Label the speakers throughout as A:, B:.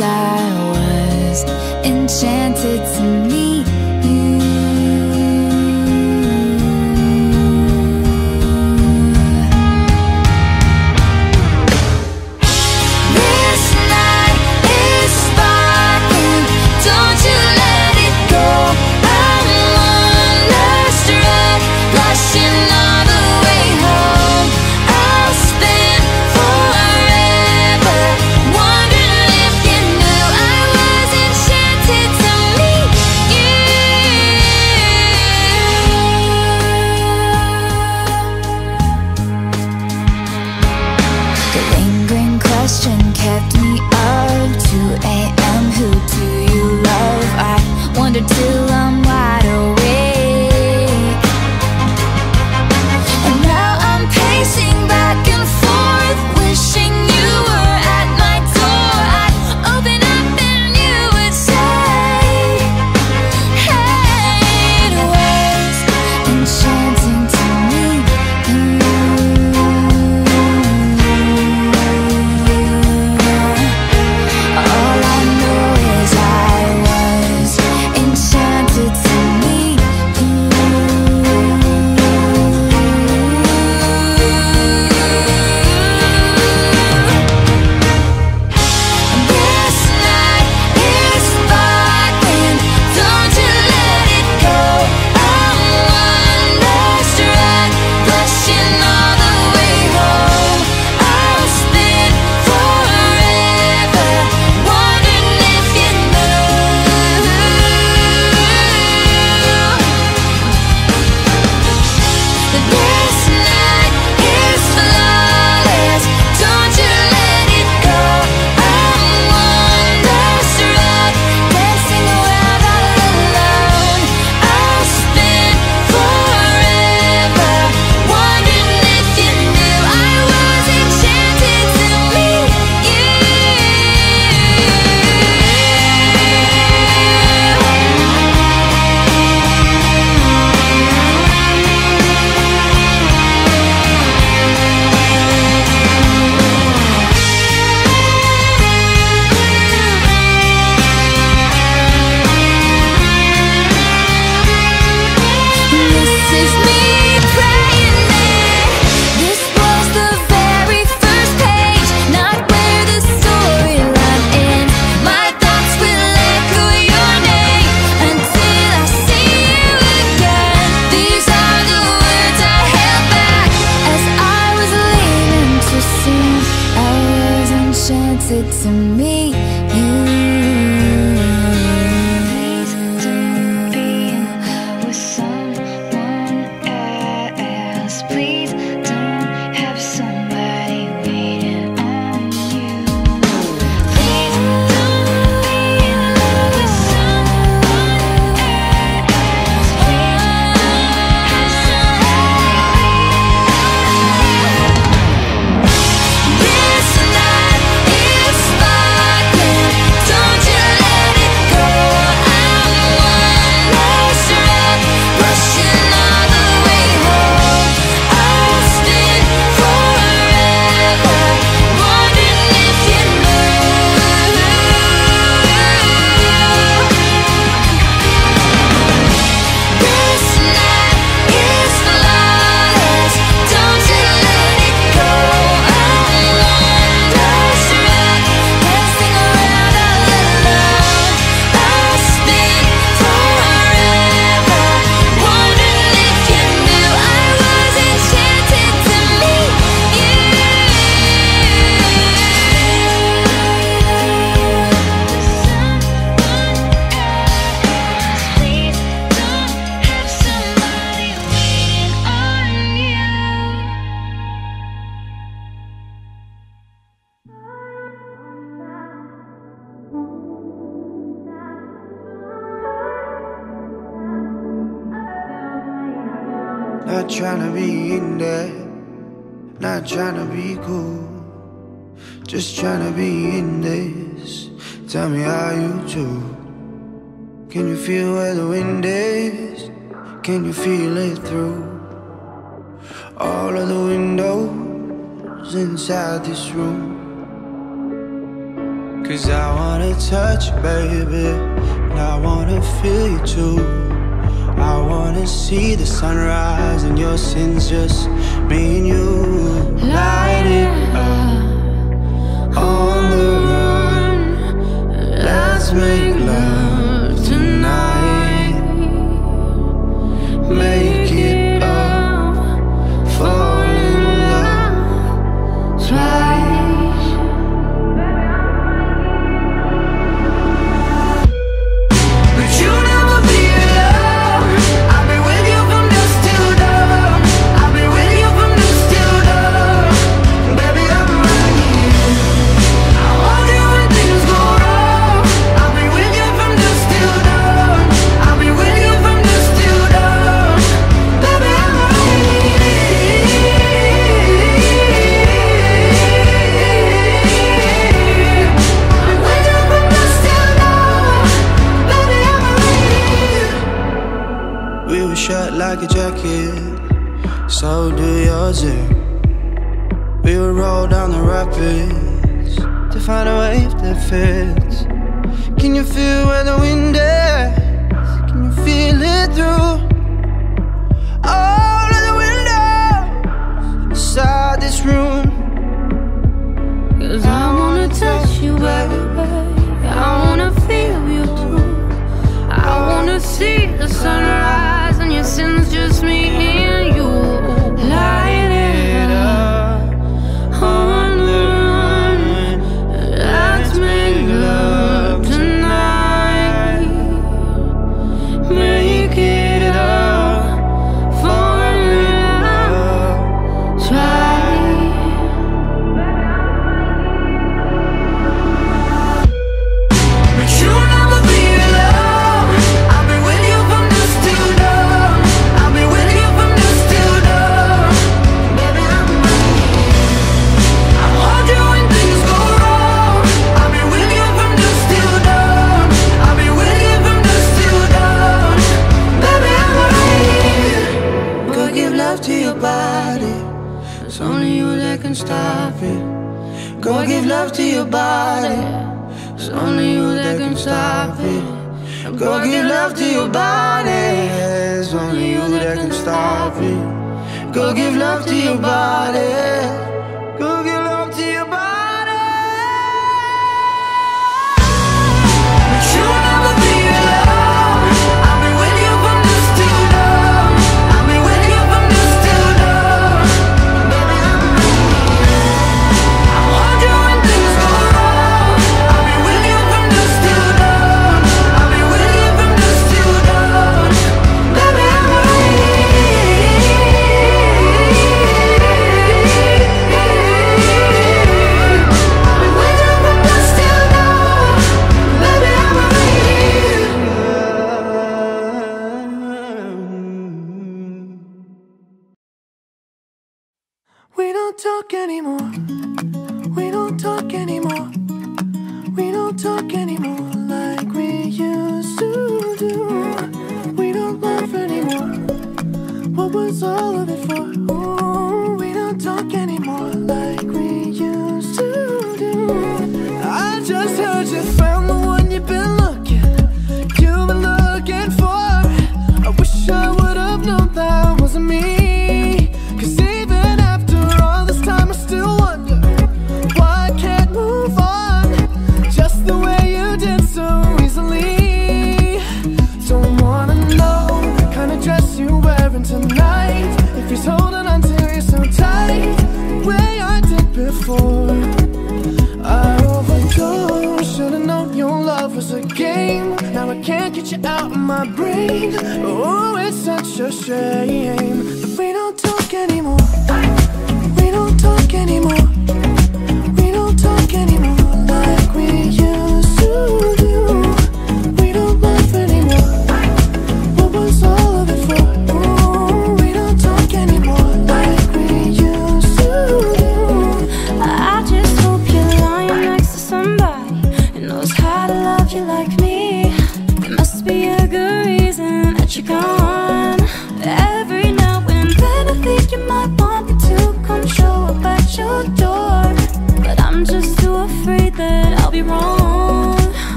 A: say being this.
B: Tell me how you do. Can you feel where the wind is? Can you feel it through all of the windows inside this room? Cause I wanna touch you, baby, and I wanna feel you too. I wanna see the sunrise and your sins just me and you. Light it Let's make love tonight. Make hacer that can stop it. Go give love to your body.
C: just heard you. I can't get you out of my brain. Oh, it's such a shame But we don't talk anymore. We don't talk anymore.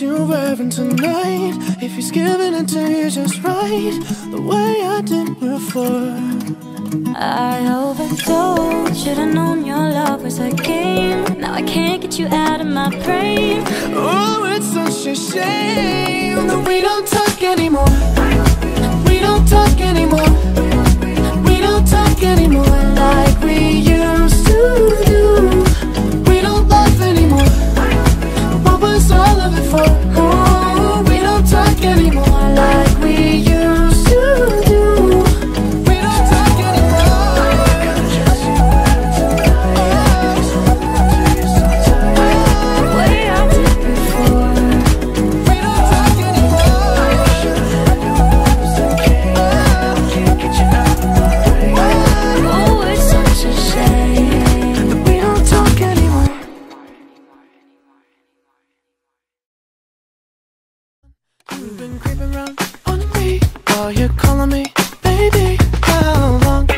C: You're wearing tonight? If he's giving it to you just right, the way I did before.
A: I overdosed, should've known your love was a game. Now I can't get you out of my brain.
C: Oh, it's such a shame that we don't talk anymore. We don't talk anymore. We don't talk anymore like we used to. For? Me baby. How long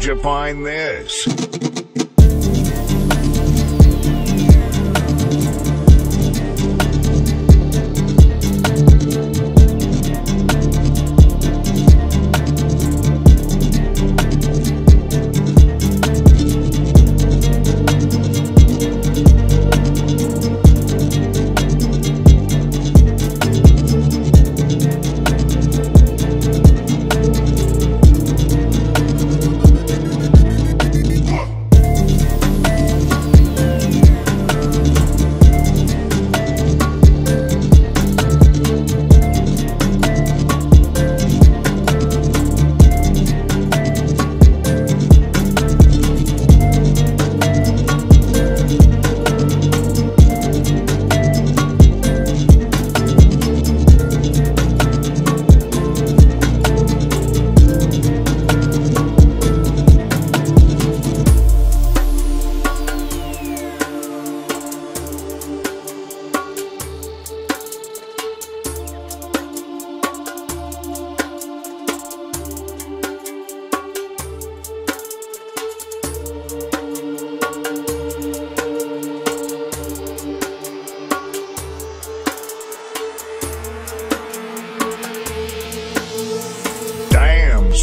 D: where'd you find this?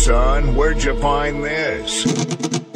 D: Son, where'd you find this?